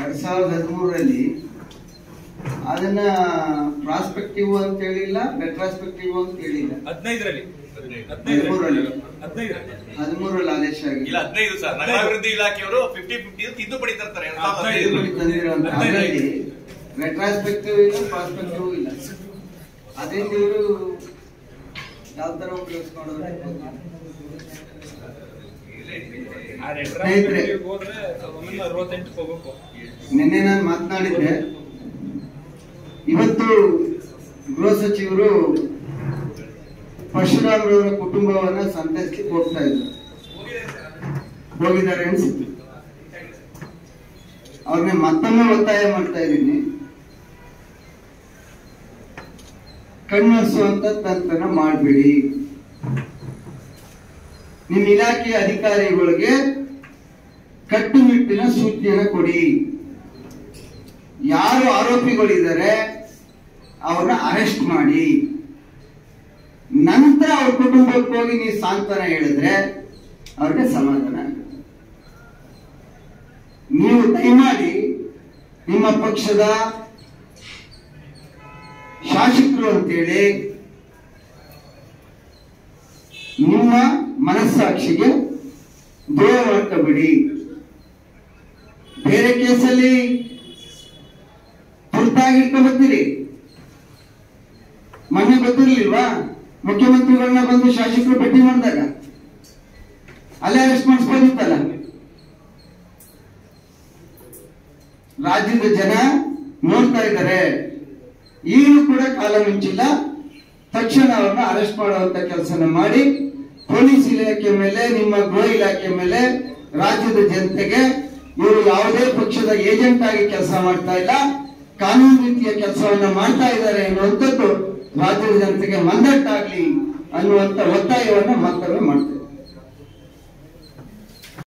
ಎರಡ್ ಸಾವಿರದ ಹದಿಮೂರರಲ್ಲಿ ಅದನ್ನ ಪ್ರಾಸ್ಪೆಕ್ಟಿವ್ ಅಂತ ಹೇಳಿಲ್ಲ ರೆಟ್ರಾಸ್ಪೆಕ್ಟಿವ್ ಅಂತ ಹೇಳಿಲ್ಲ. ಹದಿನೈದರಲ್ಲಿ. ಹದಿಮೂರರಲ್ಲಿ. ಹದಿಮೂರಲ್ಲಿ ಆದೇಶ ಆಗಿಲ್ಲ ಹದಿನೈದು ಸರ್. ನಗರಾಭಿವೃದ್ಧಿ ಇಲಾಖೆಯವರು ಫಿಫ್ಟಿ ತಿದ್ದುಪಡಿ ತರ್ತಾರೆ. ಅದರಲ್ಲಿ ರೆಟ್ರಾಸ್ಪೆಕ್ಟಿವ್ ಇಲ್ಲ ಪ್ರಾಸ್ಪೆಕ್ಟಿವ್ ಇಲ್ಲ. ಅದರಿಂದ ಇವರು ಯಾವ ತರ ಉಪಯೋಗಿಸ್ಕೊಂಡ್ರೆ ಆ ನಿನ್ನೆ ನಾನು ಮಾತನಾಡಿದ್ದೆ. ಇವತ್ತು ಗೃಹ ಸಚಿವರು ಪರಶುರಾಮ್ರವರ ಕುಟುಂಬವನ್ನ ಸಂತೈಸ್ಲಿಕ್ಕೆ ಹೋಗ್ತಾ ಇದ್ರು. ಹೋಗಿದ್ದಾರೆ ಅನ್ಸುತ್ತೆ. ಅವ್ರನ್ನ ಮತ್ತೊಮ್ಮೆ ಒತ್ತಾಯ ಮಾಡ್ತಾ ಇದ್ದೀನಿ. ಕಣ್ಣಿಸುವಂತ ತಂತ್ರನ ಮಾಡಬೇಡಿ. ನಿಮ್ಮ ಇಲಾಖೆಯ ಅಧಿಕಾರಿಗಳಿಗೆ ಕಟ್ಟುನಿಟ್ಟಿನ ಸೂಚನೆಯನ್ನು ಕೊಡಿ. ಯಾರು ಆರೋಪಿಗಳಿದ್ದಾರೆ, ಅವರನ್ನ ಅರೆಸ್ಟ್ ಮಾಡಿ. ನಂತರ ಅವ್ರ ಕುಟುಂಬಕ್ಕೆ ಹೋಗಿ ನೀವು ಸಾಂತ್ವನ ಹೇಳಿದ್ರೆ ಅವ್ರಿಗೆ ಸಮಾಧಾನ ನೀವು ದಯಮಾಡಿ ನಿಮ್ಮ ಪಕ್ಷದ ಶಾಸಕರು ಅಂತೇಳಿ ನಿಮ್ಮ ಮನಸ್ಸಾಕ್ಷಿಗೆ ದೂರ ಮಾಡ್ಕೋಬೇಡಿ ಬೇರೆ ಕೇಸಲ್ಲಿ ತುರ್ತಾಗಿ ಇಟ್ಕೊಂಡ್ಬರ್ತೀರಿ ಮೊನ್ನೆ ಗೊತ್ತಿರ್ಲಿಲ್ವಾ ಮುಖ್ಯಮಂತ್ರಿಗಳನ್ನ ಬಂದು ಶಾಸಕರು ಭೇಟಿ ಮಾಡಿದಾಗ ಅಲ್ಲೇ ಅರೆಸ್ಟ್ ಮಾಡಿಸ್ಬೋದಿತ್ತಲ್ಲ ರಾಜ್ಯದ ಜನ ನೋಡ್ತಾ ಇದ್ದಾರೆ. ಈಗ ಕೂಡ ಕಾಲ ಮಿಂಚಿಲ್ಲ. ತಕ್ಷಣ ಅವ್ರನ್ನ ಅರೆಸ್ಟ್ ಮಾಡುವಂತ ಕೆಲಸನ ಮಾಡಿ ಪೊಲೀಸ್ ಇಲಾಖೆ ಮೇಲೆ, ನಿಮ್ಮ ಗೃಹ ಇಲಾಖೆ ಮೇಲೆ ರಾಜ್ಯದ ಜನತೆಗೆ ಇವರು ಯಾವುದೇ ಪಕ್ಷದ ಏಜೆಂಟ್ ಆಗಿ ಕೆಲಸ ಮಾಡ್ತಾ ಇಲ್ಲ, ಕಾನೂನು ರೀತಿಯ ಕೆಲಸವನ್ನ ಮಾಡ್ತಾ ಇದ್ದಾರೆ ಎನ್ನುವಂಥದ್ದು ರಾಜ್ಯದ ಜನತೆಗೆ ಮಂದಟ್ಟಾಗ್ಲಿ ಅನ್ನುವಂತ ಒತ್ತಾಯವನ್ನು ಮತ್ತೊಮ್ಮೆ ಮಾಡ್ತೇವೆ.